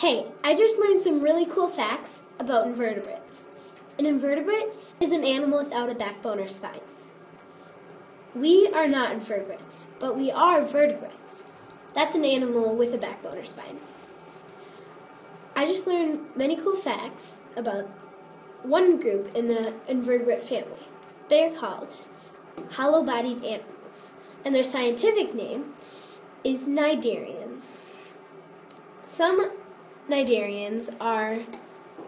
Hey, I just learned some really cool facts about invertebrates. An invertebrate is an animal without a backbone or spine. We are not invertebrates, but we are vertebrates. That's an animal with a backbone or spine. I just learned many cool facts about one group in the invertebrate family. They are called hollow bodied animals, and their scientific name is cnidarians. Some cnidarians are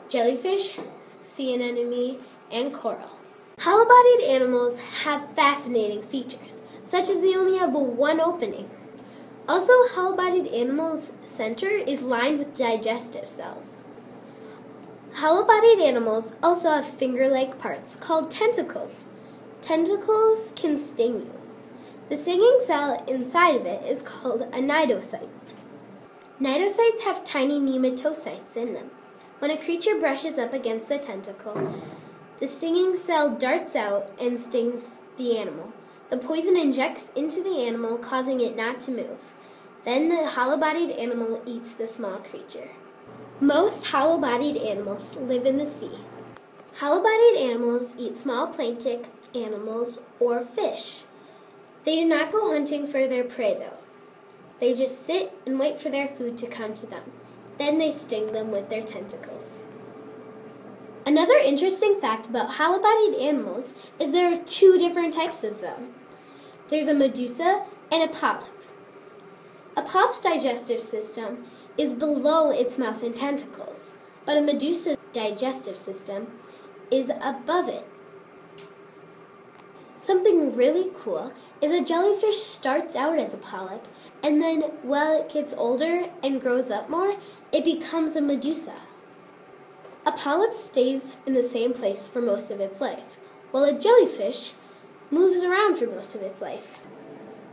jellyfish, sea anemone, and coral. Hollow bodied animals have fascinating features, such as they only have one opening. Also, hollow bodied animals' center is lined with digestive cells. Hollow bodied animals also have finger like parts called tentacles. Tentacles can sting you. The stinging cell inside of it is called a cnidocyte. Cnidocytes have tiny nematocytes in them. When a creature brushes up against the tentacle, the stinging cell darts out and stings the animal. The poison injects into the animal, causing it not to move. Then the hollow bodied animal eats the small creature. Most hollow bodied animals live in the sea. Hollow bodied animals eat small plankton animals or fish. They do not go hunting for their prey, though. They just sit and wait for their food to come to them. Then they sting them with their tentacles. Another interesting fact about hollow bodied animals is there are two different types of them there's a medusa and a polyp. A polyp's digestive system is below its mouth and tentacles, but a medusa's digestive system is above it Something really cool is a jellyfish starts out as a polyp, and then while it gets older and grows up more, it becomes a medusa. A polyp stays in the same place for most of its life, while a jellyfish moves around for most of its life.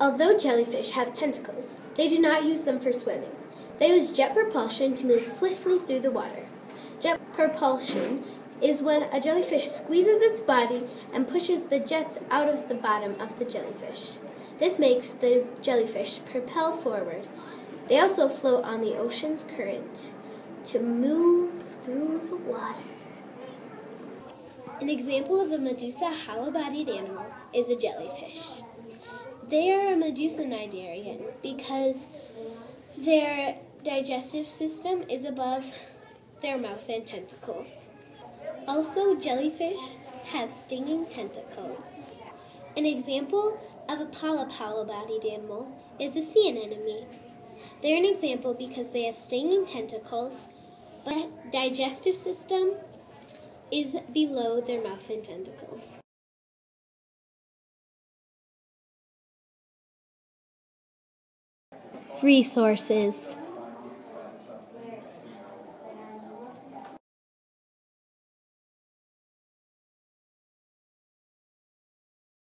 Although jellyfish have tentacles, they do not use them for swimming. They use jet propulsion to move swiftly through the water. Jet propulsion is when a jellyfish squeezes its body and pushes the jets out of the bottom of the jellyfish. This makes the jellyfish propel forward. They also float on the ocean's current to move through the water. An example of a medusa hollow bodied animal is a jellyfish. They are a medusa cnidarian because their digestive system is above their mouth and tentacles. Also, jellyfish have stinging tentacles. An example of a polyp-bodied animal is a sea anemone. They're an example because they have stinging tentacles, but digestive system is below their mouth and tentacles. Resources